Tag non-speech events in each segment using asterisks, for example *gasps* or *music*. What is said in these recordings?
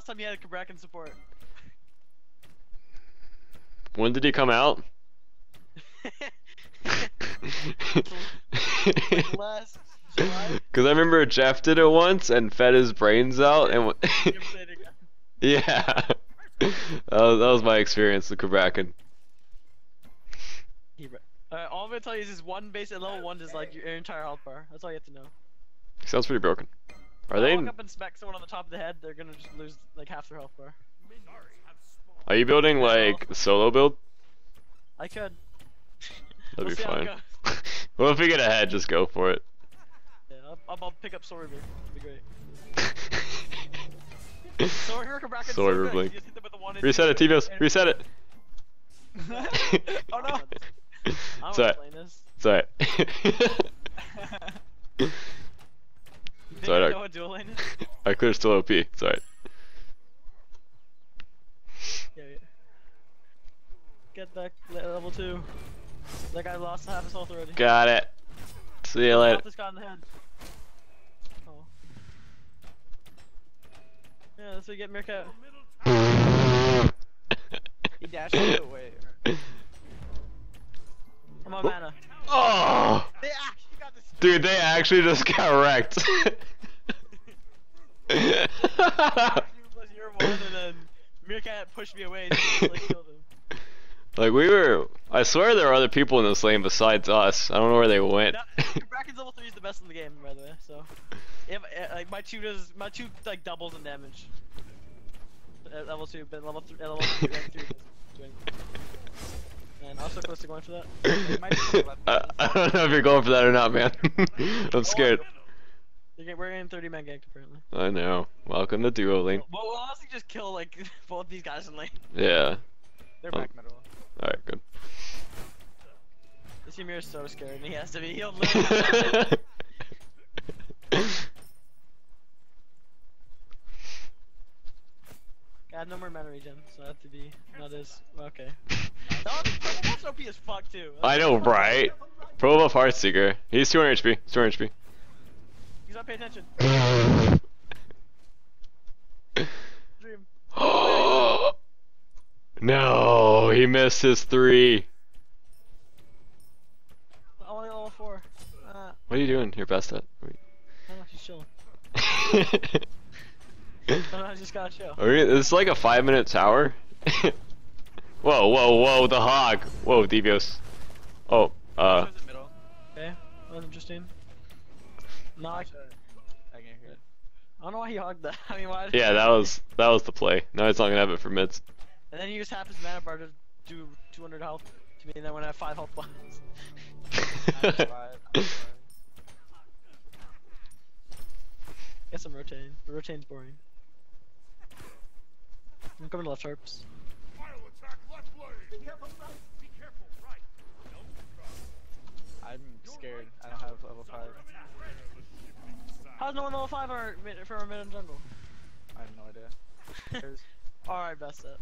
last time you had a Cabrakan support? When did he come out? *laughs* *laughs* Because I remember Jeff did it once and fed his brains out, and w- You *laughs* ever played again? yeah, that was, that was my experience with Kraken. Alright, all I'm gonna tell you is this one base at level 1 is like your entire health bar. That's all you have to know. Sounds pretty broken. Are If I they? walk up and smack someone on the top of the head, they're gonna just lose like half their health bar. Are you building like solo build? I could. That'd We'll be see how it fine. *laughs* well, if we get ahead, just go for it. Yeah, I'll, I'll, pick up Soul Reaver. It'll be great. *laughs* Soul Reaver Cabrakan Soul Reaver. Blink. You just hit them with the one and Reset it. T-Bios. Reset it. *laughs* oh no! I'm Sorry. playing this. It's alright. You think *laughs* Sorry, I Doc. know dual lane is? I could still OP. It's alright. Yeah, yeah. Get back level 2. That guy lost half his health already. Got it. See you later. this guy in the head. Oh. Yeah, that's what you get Meerkat. *laughs* He dashed away. *laughs* I'm on mana. oh, They actually got this. Dude, they actually just got wrecked. Actually was *laughs* your one, and then Meerkat pushed me away and just, like, killed him. like we were, I swear there were other people in this lane besides us. I don't know where they went. *laughs* Bracken's level 3 is the best in the game, by the way, so. If, uh, like, my 2 does, my 2, like, doubles in damage. At level 2, but level 3, at level 3, like, 3 *laughs* is doing. And also close to *laughs* going for that. It might be left I, I don't know if you're going for that or not, man. *laughs* I'm oh, scared. You're getting, we're in 30 man ganked, apparently. I know. Welcome to duo lane. Well, we'll honestly just kill, like, *laughs* both these guys in lane. Yeah. They're Oh. back middle. Alright, good. This Ymir is so scared, and he has to be healed I have no more mana regen, so I have to be not as okay. *laughs* That was that's OP as fuck too. I know, right? Pro buff Heartseeker. He's 200 HP. He's 200 HP. He's not paying attention. *laughs* Dream. *gasps* no, he missed his three. I'm only level four. Uh, What are you doing? Your best at. I don't know, she's chilling. *laughs* *laughs* Sometimes you just gotta chill. Are we, this like a five minute tower. *laughs* whoa, whoa, whoa! The hog. Whoa, Devios. Oh, uh, Who's in middle? Okay, that was interesting. No, I, I can hear it. I don't know why he hogged that. *laughs* I mean, why? yeah, that was that was the play. Now he's not gonna have it for mids. And then he used half his mana bar to do 200 health to me, and then when I have 5 health bars. I'm five, I'm. Guess I'm rotating. But rotating's boring. I'm coming to left sharps. I'm scared. I don't have level five. How's no one level 5 or mid, for our mid and jungle? I have no idea. *laughs* There's Alright, best up.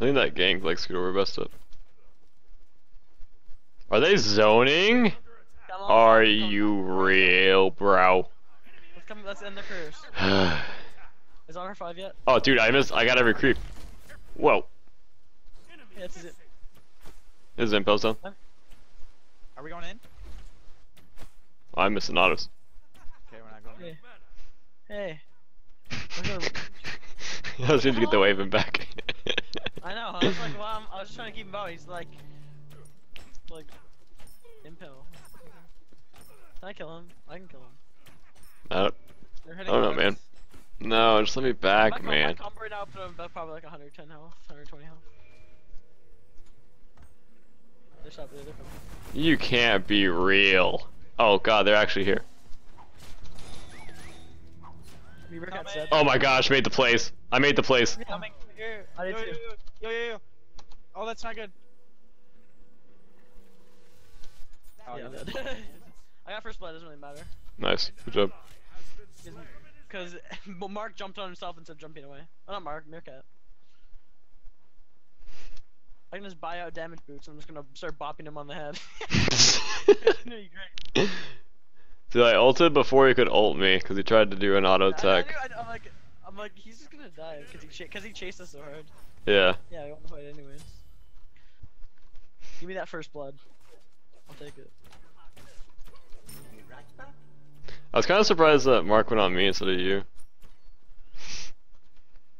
I think that gang like screwed over best up. Are they zoning? Are you real, bro? Let's, come, let's end the curse. *sighs* *sighs* *sighs* Is on her 5 yet? oh, dude, I missed. I got every creep. Whoa. Yeah, this is it. His impulse down. Are we going in? Oh, I missed an autos. Okay, we're not going in. Hey. Hey. *laughs* We're gonna- I was trying to get the wave him back. I know, I was like, well, I'm, I was just trying to keep him out. He's like, like, impel. Can I kill him? I can kill him. I don't, I don't know, man. No, just let me my, back, com- man. My combo right now put him about probably like 110 health, 120 health. They're shot, they're coming. You can't be real. Oh god, they're actually here. Reaver got Coming. set. Oh my gosh, made the plays. I made the plays. Coming. Yo, yo, yo, yo, yo, yo. Oh, that's not good. Oh, yeah, yeah. I'm dead. *laughs* I got first blood, doesn't really matter. Nice. Good job. Because *laughs* Mark jumped on himself instead of jumping away. Oh, not Mark, Meerkat. I can just buy out damage boots and I'm just gonna start bopping him on the head. It's gonna be great. Dude, I ulted before he could ult me because he tried to do an auto attack. I, am like, I'm like, he's just gonna die because he, ch- cause he chased us so hard. Yeah. Yeah, I want to fight anyways. Give me that first blood. I'll take it. I was kind of surprised that Mark went on me instead of you.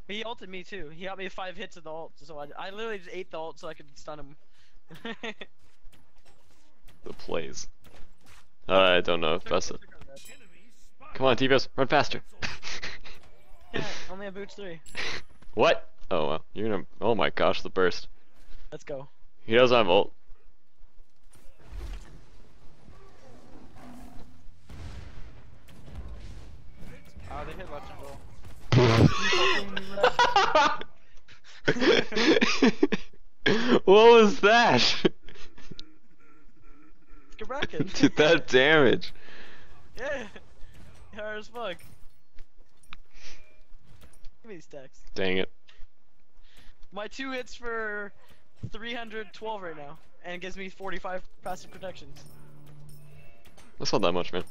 He ulted me too. He got me five hits of the ult, so I, I literally just ate the ult so I could stun him. *laughs* The plays. I don't know if that's it. Come on, T-Bos, run faster. *laughs* yeah, *laughs* only have boots three. what? Oh, well. You're gonna. Oh my gosh, the burst. Let's go. He doesn't have ult. *laughs* what was that? *laughs* Dude, that damage. yeah. Hard as fuck. Give me these stacks. Dang it. My two hits for 312 right now, and it gives me 45 passive protections. That's not that much, man.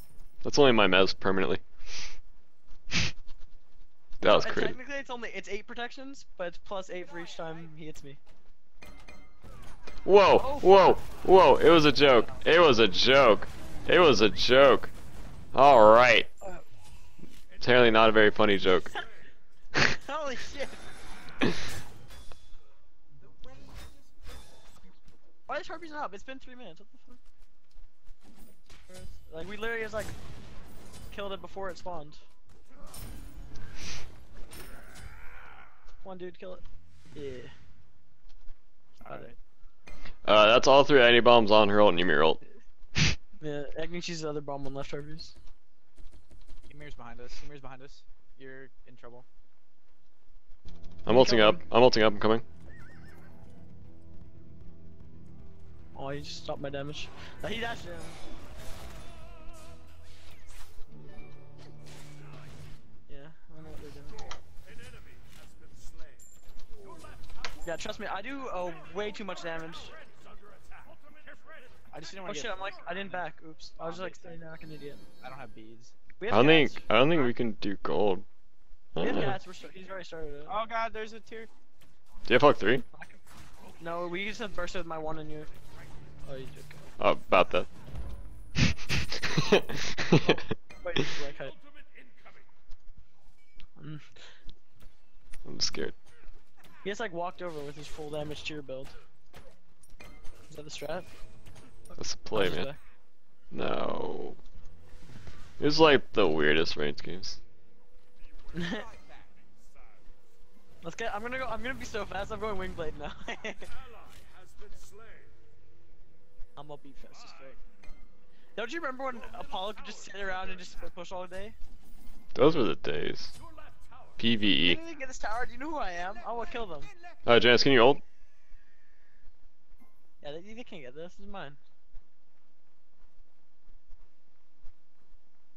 That's only my mez permanently. *laughs* that was crazy. Technically, it's only it's eight protections, but it's plus eight for each time he hits me. Whoa, Oh, whoa, whoa, it was a joke. It was a joke. It was a joke. Alright. Uh, Apparently not a very funny joke. *laughs* Holy shit! *laughs* Why is Harpy's not up? It's been three minutes. What the fuck? Like we literally just like killed it before it spawned. Come on, dude, kill it. Yeah. Alright. Uh, that's all three Agni bombs on her ult and Ymir ult. Yeah, Agnichi's the other bomb on left Harpies. Ymir's behind us. Ymir's behind us. You're in trouble. I'm ulting up. I'm ulting up. I'm coming. Oh, he just stopped my damage. No, he dashed in. Yeah, trust me, I do uh, way too much damage. I just didn't Oh want to Oh shit, get. I'm like, I didn't back. Oops. I was just like standing there like an idiot. I don't have beads. We I don't think. I don't think we can do gold. I We don't have know. cats. We're he's already started it. Oh god, there's a tier. Do you have Hulk three? No, we just have burst with my one and your. Oh, you joke. Oh, about that. *laughs* Wait, like, height. Mm. I'm scared. He just like walked over with his full damage tier build. Is that the strat? That's a play, man. No. It's like the weirdest range games. *laughs* Let's get. I'm gonna go. I'm gonna be so fast. I'm going wingblade now. *laughs* I'm gonna be fast as fuck. Don't you remember when Apollo could just sit around and just push all day? Those were the days. PVE. get this tower. Do you know who I am? I will kill them. Oh, Janus, can you ult? Yeah, they, they can't get this. This is mine.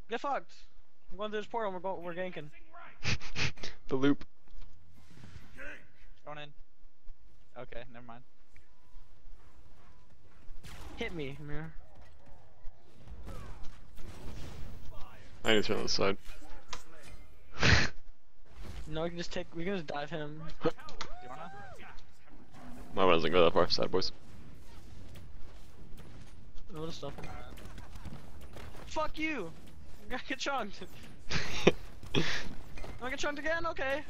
Get fucked. I'm going through this portal. We're going. We're ganking. *laughs* the loop. Going in. Okay, never mind. Hit me, mirror. I need to turn on the side. No, we can just take. We can just dive him. Do you wanna? My one doesn't go that far. Sad boys. We'll just stop him. Fuck you! *laughs* I got get chunked. *laughs* I get chunked again. Okay.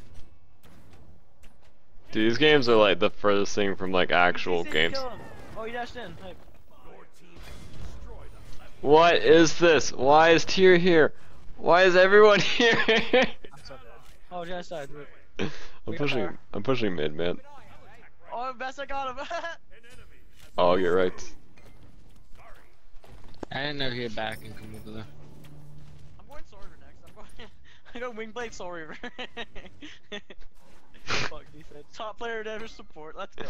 Dude, these games are like the furthest thing from like actual games. Oh, he dashed in. What is this? Why is Tyr here? Why is everyone *laughs* here? I'm so dead. Oh, Janus died. I'm We pushing. power. I'm pushing mid, man. Oh, best I got him. *laughs* Oh, you're right. I didn't know he had back and come over there. I'm going Soul Reaver next. I'm going. *laughs* I go Wingblade Soul Reaver. *laughs* Fuck defense. Top player damage support. Let's go.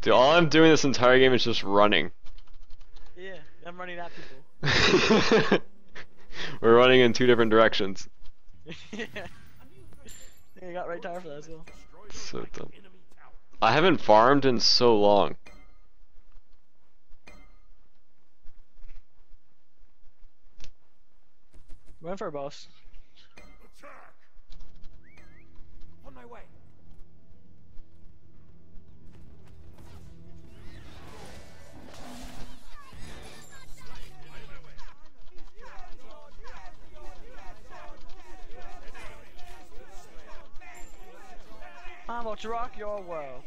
Dude, all I'm doing this entire game is just running. Yeah, I'm running at people. We're running in two different directions. yeah. You got right tire for that as well. So dumb. I haven't farmed in so long. Run for a boss. I'm about to rock your world.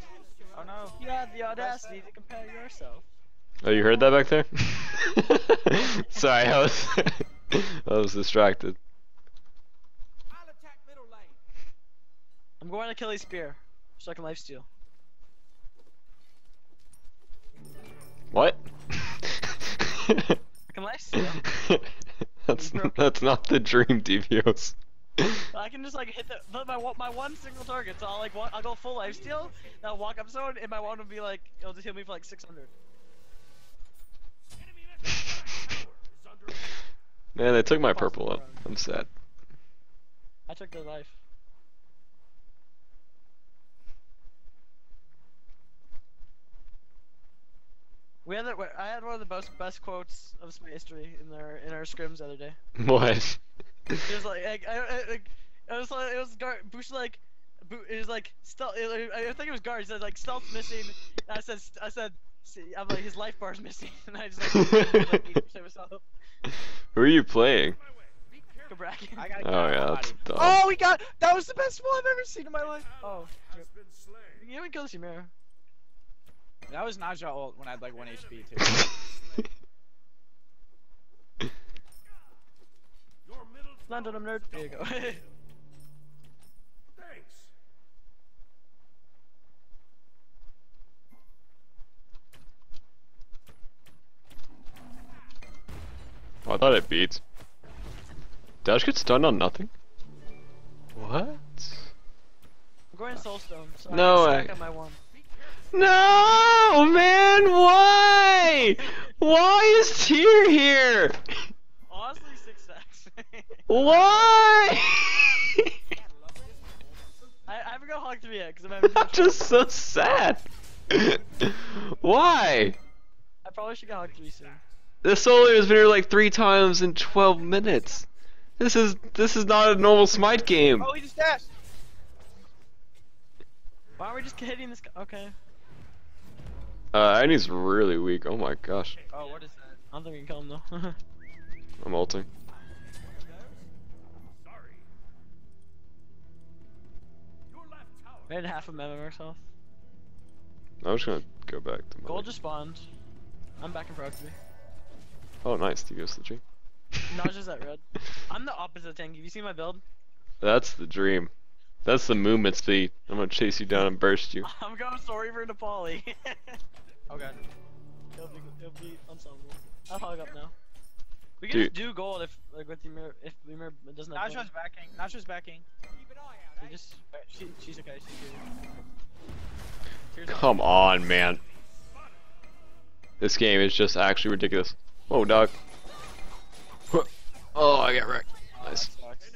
Oh no. You have the audacity to compare yourself. Oh, you heard that back there? *laughs* Sorry, I was *laughs* I was distracted. I'll attack middle lane. I'm going to kill his spear, so I can lifesteal. What? I can lifesteal. *laughs* that's that's not the dream, Devios. I can just like hit the but my one- my one single target. So I'll like wa- I'll go full lifesteal. and I'll walk up zone, and my one will be like it'll just heal me for like 600. Man, they took my purple up. I'm sad. I took their life. We had the, I had one of the best best quotes of Smite history in our in our scrims the other day. What? It was like, like I, I, like, it was like it was guard. Bush like, it was like stealth. I think it was guard. He said like stealth missing. And I said I said see, I'm like his life bar's missing, *laughs* and I just like, *laughs* like myself. Who are you playing? Cabrakan. I gotta Oh yeah, that's dumb. Oh, we got. That was the best one I've ever seen in my life. Oh, you haven't killed Chimera. That was Naja ult when I had like 1 HP too. *laughs* Landed him, nerd. There you go. *laughs* Oh, I thought it beats. Dash gets stunned on nothing? What? I'm going Soulstone. So No I way. can stack my one. No, man, why? Why is Tyr here? Honestly, six stacks. Why? I, I haven't got Hog 3 yet because I'm I'm just so sad. Why? I probably should get Hog 3 soon. The solo has been here like three times in 12 minutes. This is this is not a normal Smite game. oh, he just dashed. Why aren't we just hitting this guy? Okay. Uh, Agni's really weak. Oh my gosh. Oh, what is that? I don't think we can kill him though. *laughs* I'm ulting. had half a MMR health. I'm just gonna go back to my. Gold just spawned. I'm back in Pro 3. Oh, nice. He goes to the tree. Naja's at red. *laughs* I'm the opposite tank. Have you seen my build? That's the dream. That's the movement speed. I'm gonna chase you down and burst you. *laughs* I'm going sorry for Nepali. *laughs* Okay. it'll be, it'll be ensemble. I'll hog up now. We can Dude. just do gold if, like, with Ymir, if Ymir doesn't have Naja's gold. backing. Naja's backing. Keep an eye out, We eh? just, She, she's okay. She's good. Tears up. Come on, man. This game is just actually ridiculous. Whoa, dog. Oh, I got wrecked. That Nice. sucks.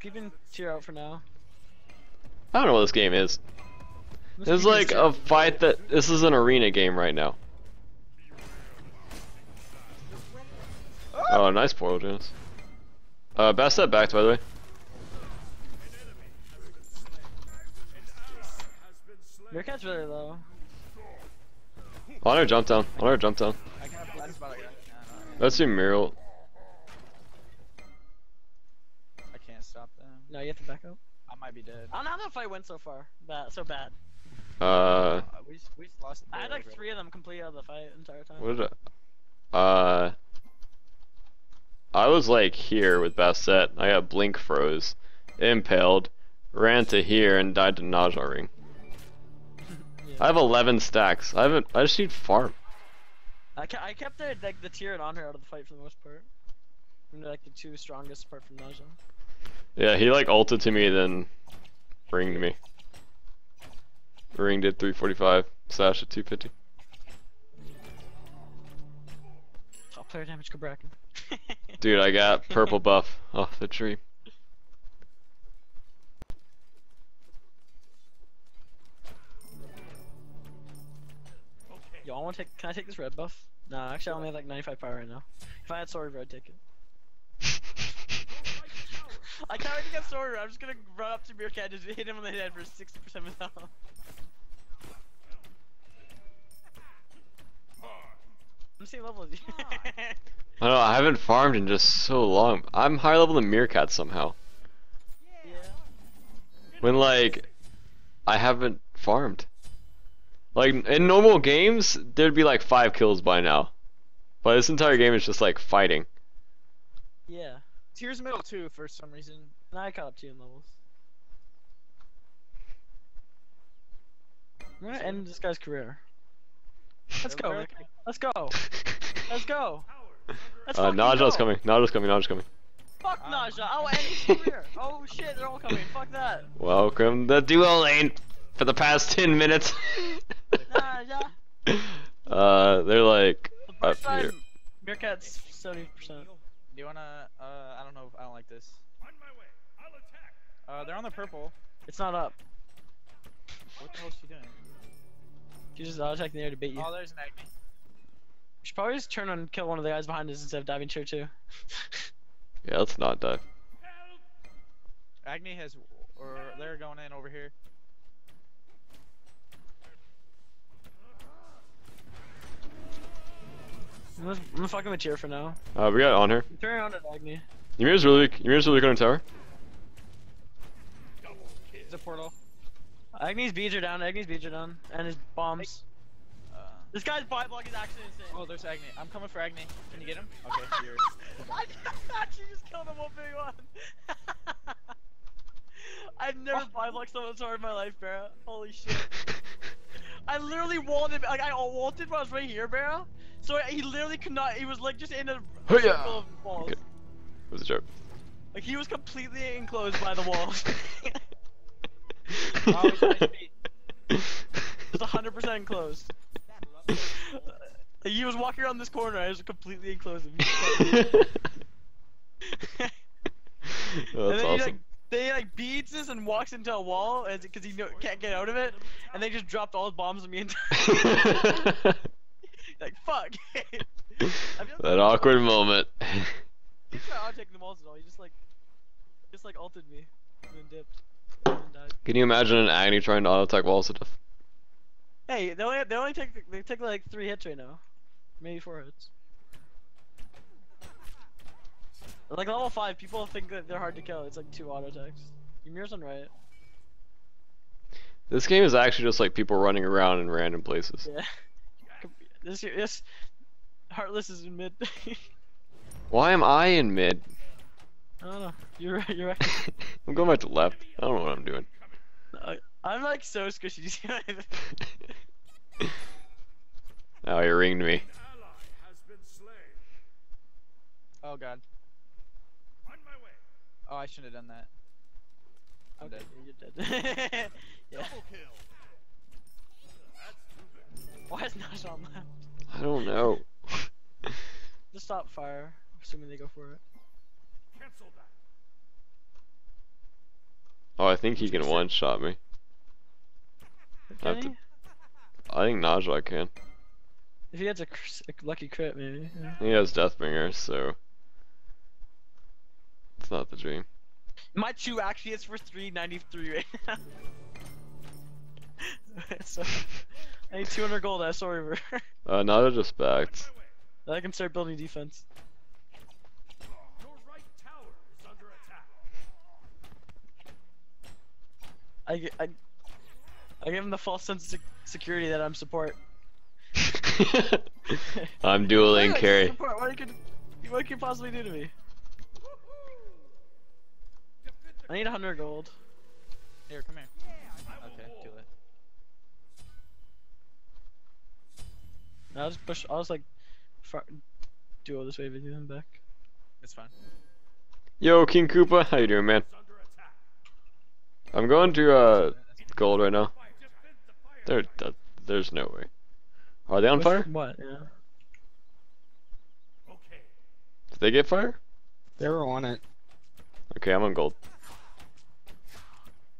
keeping tier out for now. I don't know what this game is. This, It's be like a fight that. This is an arena game right now. Oh, nice portal, Janus. Uh, best set back, by the way. Meerkat's really low. On her jump down. On her jump down. I can have blends, but I, I, Let's do Muriel. I can't stop them. No, you have to back up. I might be dead. I don't know how that fight went so far. Bad, so bad. Uh, Uh, we just, we just lost. I had like three of them complete out of the fight entire time. what did I? Uh, I was like here with Bassett. I got Blink froze, impaled, ran to here and died to Naja ring. Yeah. *laughs* I have 11 stacks. I haven't. I just need farm. I, ke- I kept the like the tier and honor out of the fight for the most part. And they're, like the two strongest apart from Naja. Yeah, he like ulted to me, then ringed me. Ring did 345, slash at 250. Top player damage Cabrakan. *laughs* Dude, I got purple buff off the tree. Y'all want to take. Can I take this red buff? Nah, actually, I only have like 95 power right now. If I had sword, I'd take it. *laughs* I can't wait to get sorted. I'm just gonna run up to Meerkat and just hit him on the head for 60% of his health. I'm the same level as you. I don't know, I haven't farmed in just so long. I'm higher level than Meerkat somehow. yeah. When like I haven't farmed. Like in normal games, there'd be like five kills by now. But this entire game is just like fighting. Yeah. Tears middle too for some reason. And I caught up to you in levels. I'm gonna end this guy's career. Let's go. Let's go. Let's go. Let's Uh, Naja's go. coming. Naja's coming. Naja's coming. Fuck Um, Naja. I'll end his career. Oh shit, they're all coming. Fuck that. Welcome the duo lane for the past ten minutes. Naja. *laughs* uh, they're like The up time, here. Meerkat's 70%. Do you wanna? Uh, I don't know. If, I don't like this. On my way. I'll attack. Uh, they're on the purple. It's not up. What the hell is she doing? She's just auto attack in the air to beat you. Oh, there's an Agni. You should probably just turn and kill one of the guys behind us instead of diving tier 2. *laughs* Yeah, let's not die. Agni has, or they're going in over here. I'm gonna, I'm gonna fuck him a tier for now. Uh, we got on her. Turn around at Agni. Ymir's really, Ymir's really good on tower. It's a portal. Agni's beads are down, Agni's beads are down, and his bombs. Uh, This guy's buy block is actually insane. oh, there's Agni. I'm coming for Agni. Can you get him? *laughs* Okay, you're. I actually just killed him one big one. *laughs* I've never buy blocked someone so hard in my life, bro. Holy shit. *laughs* I literally walled him, like I walled him when I was right here, bro. So he literally could not, he was like just in a Hoo-yah! circle of walls. Okay. It was a joke. Like he was completely enclosed by the walls. Oh, he's on his feet. It was 100% enclosed. He was walking around this corner, I was completely enclosed him. *laughs* Oh, and that's he awesome. like, they like beats us and walks into a wall because he know, can't get out of it, and they just dropped all his bombs on me and *laughs* *laughs* like fuck. *laughs* That awkward moment. *laughs* He's taking the walls at all. He just like, just like ulted me and then dipped. And then died. Can you imagine an Agni trying to auto attack walls to death? Hey, they only they only take they take like three hits right now, maybe four hits. Like level five, people think that they're hard to kill. It's like two auto attacks. Ymir's on right. This game is actually just like people running around in random places. Yeah. *laughs* This this Heartless is in mid. *laughs* Why am I in mid? I don't know. You're right. You're right. *laughs* I'm going back to left. I don't know what I'm doing. I- I'm like so squishy. *laughs* Do you see my- Oh, he ringed me. Ally has been slain. Oh god. On my way. Oh, I shouldn't have done that. I'm Okay, dead. you're dead. yeah. Double kill. That's too bad. Why is Nash on left? I don't know. *laughs* Just stop fire, assuming they go for it. Cancel that. Oh, I think he can one shot me. I have Can to- I think Najwa can. If he gets a, cr- a lucky crit, maybe. Yeah. He has Deathbringer, so it's not the dream. My two actually is for 393 right now. *laughs* so, *laughs* I need 200 gold. I saw river. Uh, Najwa just backed. I can start building defense. Your right tower is under attack. I, I, I give him the false sense of security that I'm support. *laughs* I'm dueling *laughs* carry. Support. What could, what could you possibly do to me? I need 100 gold. Here, come here. I will Okay, wall. do it. I'll just push. I'll just like, far, all this way with you and back. It's fine. Yo, King Koopa, how you doing, man? Is under attack. I'm going to uh gold right now. Fire. Defend the fire. There, th- there's no way. Are they on With fire? What? Yeah. Okay. Did they get fire? They were on it. Okay, I'm on gold.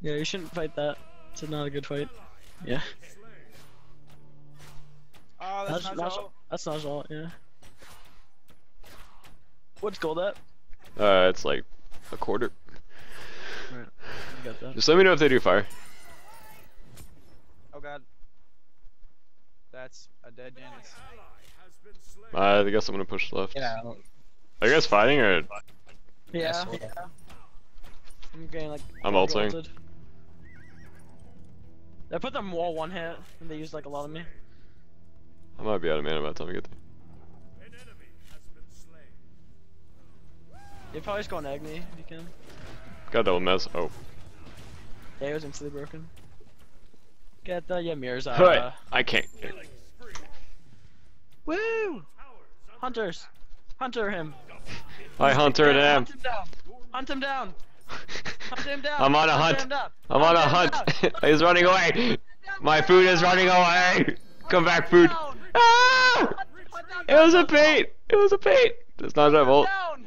Yeah, you shouldn't fight that. It's not a good fight. Yeah. Slain. Oh, that's, That's not that's, so. that's not all. Yeah. What's gold at? Uh, it's like a quarter. Alright, you got that. Just let me know if they do fire. Oh god. That's a dead Janus. I guess I'm gonna push left. Yeah. Are you guys fighting or? Yeah. Yeah. I'm getting like. I'm ulted. ulting. I put them wall one hit, and they used like a lot of me. I might be out of mana by the time we get there. You probably just go on Agni if you can. Got double mess. Oh. Yeah, he was instantly broken. Get the Ymir's uh, Alright, I can't. Woo! Hunters! Hunter him! I hunter him. Hunt him down! Hunt him down! Hunt him down! I'm on a Hunt hunt. I'm on a hunt. *laughs* He's running away. My food is running away. Come back, food. Ah! Hunt- hunt down It was a bait. It was a bait. It's not a volt. Down!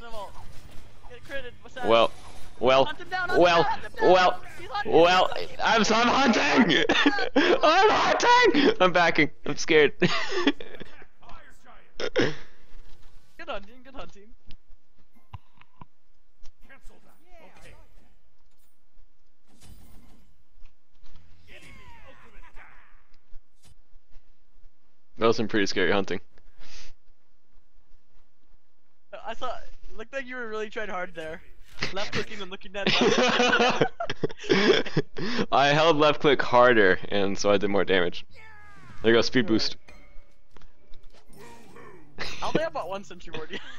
Downvolt. Get critted. What's that? Well, well, Hunt him down, hunt him well, down, hunt him down. well, well. I'm I'm hunting. *laughs* I'm hunting. I'm backing. I'm scared. *laughs* Good hunting, good hunting. That was some pretty scary hunting. I saw. Looked like you were really trying hard there. Left clicking and looking at. *laughs* I held left click harder, and so I did more damage. There you go, speed boost. I only have about one sentry ward. *laughs*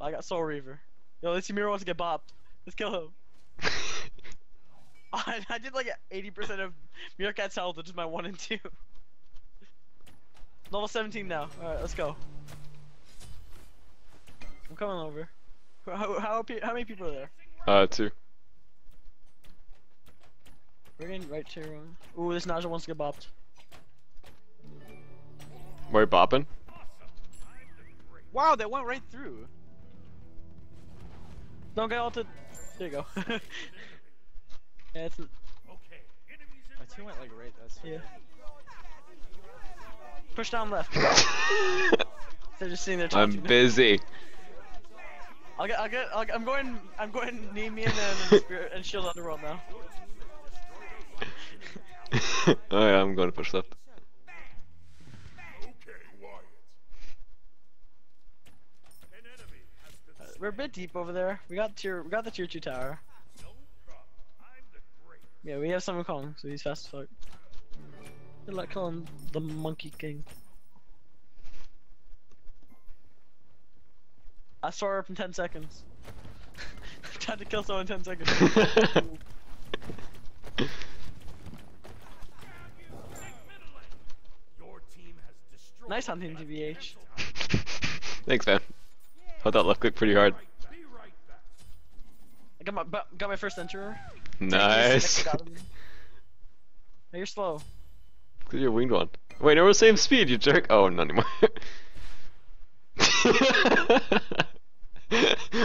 I got Soul Reaver. Yo, this Ymir wants to get bopped. Let's kill him. *laughs* *laughs* I, I did like 80% of Meerkat's health, which is my 1 and 2. *laughs* Level 17 now. Alright, let's go. I'm coming over. How, how, how many people are there? uh, two. We're getting right to. Ooh, this Naja wants to get bopped. We're bopping. Wow, that went right through. Don't get ulted. There you go. *laughs* yeah, it's. My two went like right. That's Yeah. Push down left. *laughs* They're just sitting there I'm busy. I'll get. I'll get. I'll, I'm going. I'm going. Nemean um, and Spirit and Shield Underworld now. *laughs* oh yeah, I'm going to push left. We're a bit deep over there. We got tier. We got the tier two tower. Yeah, we have Sun Wukong, so he's fast as fuck. Good luck killing the Monkey King. I saw her up in 10 seconds. *laughs* Tried to kill someone in 10 seconds. nice hunting, TBH. *laughs* Thanks, man. Held that left click pretty hard. I got my got my first enterer. Nice. Got. Hey, you're slow. Cause you're a winged one. Wait, no, we're the same speed, you jerk. Oh, not anymore. *laughs*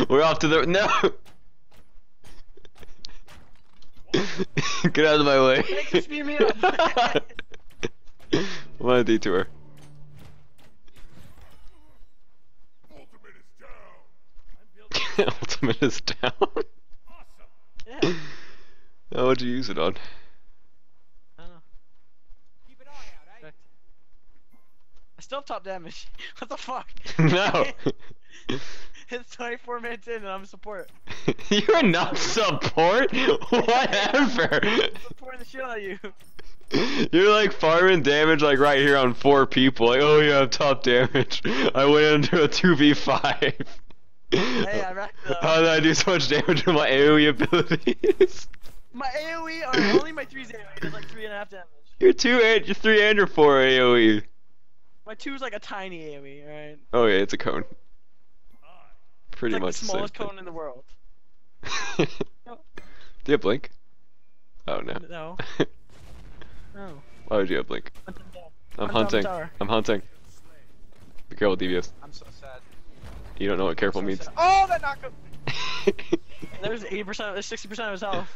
we're off to the no. *laughs* Get out of my way. Hey, can speed me up. *laughs* I'm on a detour. Ultimate is down. Yeah. Oh, what'd you use it on? I don't know. Correct. I still have top damage. *laughs* what the fuck? *laughs* *laughs* No. it's 24 minutes in and I'm support. You're not support? Whatever. Supporting the shit out of you. You're like farming damage like right here on four people. Like, oh, you have top damage. I went into a 2v5. Hey, I racked the- How did I do so much damage with my AoE abilities? My AoE are only my 3's AoE does like 3.5 damage. You're two and you're three and you're four AoE. My two is like a tiny AoE, alright? Oh yeah, it's a cone. Pretty It's like much the the same smallest thing. cone in the world. *laughs* Do you have blink? Oh no. No. *laughs* No. Why would you have blink? Hunt him down. I'm Hunt down the hunting. I'm hunting. Be careful, Devious. I'm so sad. You don't know what careful So means. sad. Oh, that knockup. *laughs* There's 80%, there's 60% of his health.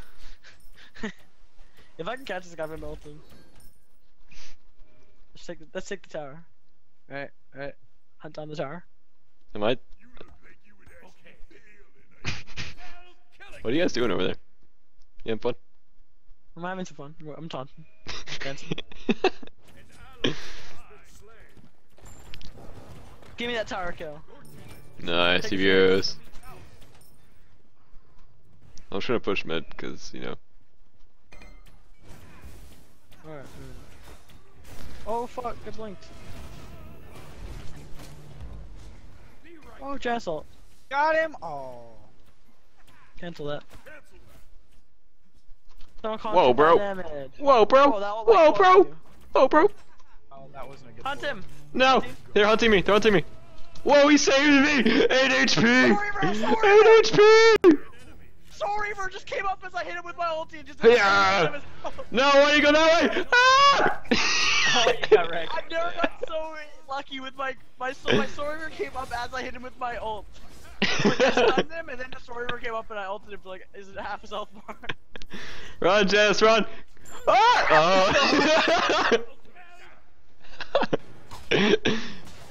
If I can catch this guy, I'm melting. Let's take, the, let's take the tower. Alright, alright. Hunt on the tower. Am I? what are you guys doing over there? You having fun? I'm having some fun. I'm taunting. Dancing. *laughs* Give me that tower kill. nice, Take views. I'm just gonna push mid because you know. Oh fuck, get blinked. Oh, Jassalt. Got him. Oh. Cancel that. Don't Whoa, concentrate bro. Damage. Whoa, bro! Oh, that Whoa, bro! you. Whoa, bro! Oh, that wasn't a good. Hunt pull. him! No! They're hunting me! They're hunting me! Whoa, he saved me! 8 HP! Sorry, bro, sorry, 8 HP! Soul Reaver just came up as I hit him with my ulti and just. Yeah. No, why do you go that way? *laughs* Ah! Oh, you got wrecked. I've never got so lucky with my my soul. My Soul Reaver came up as I hit him with my ult. *laughs* Like, I stunned him, and then the Soul Reaver came up and I ulted him for like, is it half his health bar? *laughs* Run, Jess, run! Ah! Oh.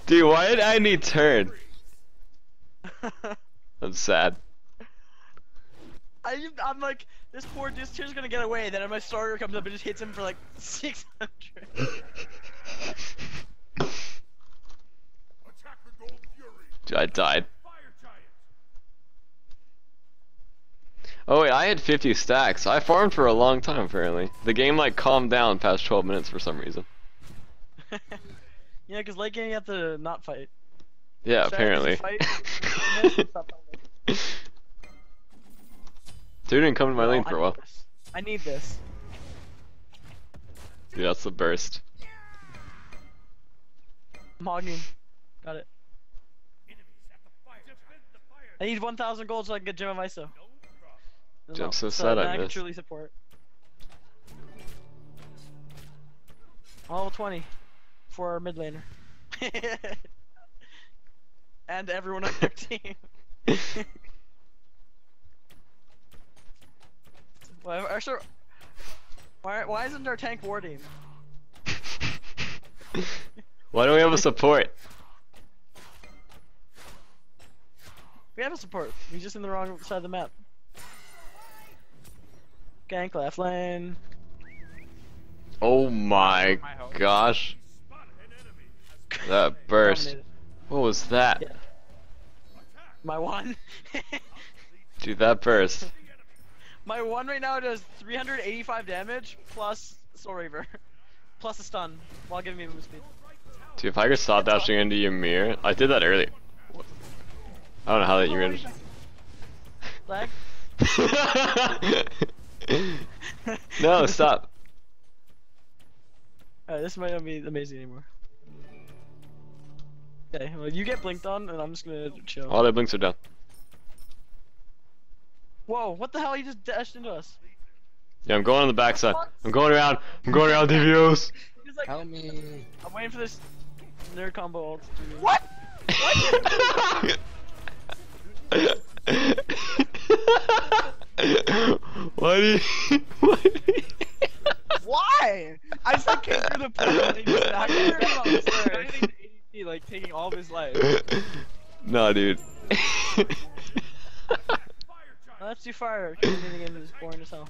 Dude, why did I need turn? That's sad. I, I'm like, this poor this tier's gonna get away. Then my Reaver comes up and just hits him for like *laughs* 600. I died. Oh wait, I had 50 stacks. I farmed for a long time apparently. The game like calmed down past 12 minutes for some reason. *laughs* yeah, because late game you have to not fight. Yeah, Strategy apparently. *laughs* fight, stop. Dude didn't come to my No, lane I for a need while. this. I need this. Dude, that's the burst. I'm hogging. Got it. I need 1,000 gold so I can get Gem of ISO. Dude, I'm so so sad then I I can missed. truly support. All 20 for our mid laner. *laughs* *laughs* and everyone on their *laughs* team. Why, are sur- why, why isn't our tank warding? *laughs* Why don't we have a support? We have a support. We're just in the wrong side of the map. Gank left lane. Oh my My gosh. That *laughs* burst. What was that? Yeah. My one. *laughs* Dude, that burst. My one right now does 385 damage plus Soul Reaver. *laughs* plus a stun while giving me move speed. Dude, if I could stop dashing into your mirror, I did that earlier. I don't know how that you managed. Lag? *laughs* no, stop. *laughs* Alright, this might not be amazing anymore. Okay, well you get blinked on and I'm just gonna chill. All their blinks are down. Whoa, what the hell? He just dashed into us. Yeah, I'm going on the backside. I'm going around. I'm going around DVOs. He's like, Help me. I'm waiting for this nerd combo ult. to- What? Why *laughs* do you? Why do you? *laughs* Why? I just like came through the portal and he just I back never heard about this *laughs* there. story. Anything to ADP, like taking all of his life. nah, dude. Oh, that's too far. Because the game is boring as hell.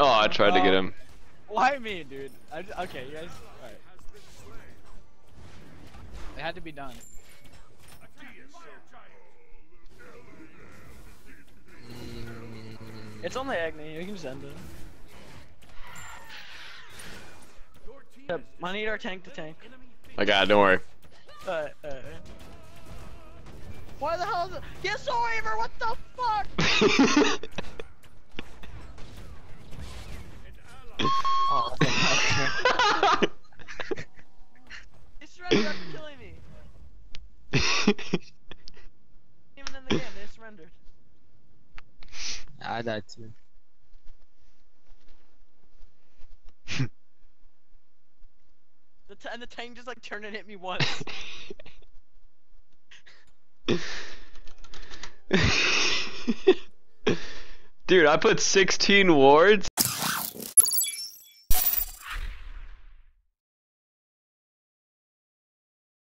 oh, I tried to get him. Uh, why me, dude? I j- okay, you guys. Alright. It had to be done. It's only Agni. We can just end it. Yep, I need our tank to tank. I got it. Don't worry. Alright, alright. Why the hell is it? Yes, Soul what the fuck? Oh, They surrendered after killing me. Even in the game, they surrendered. I died too. The t- and the tank just like turned and hit me once. *laughs* Dude, I put 16 wards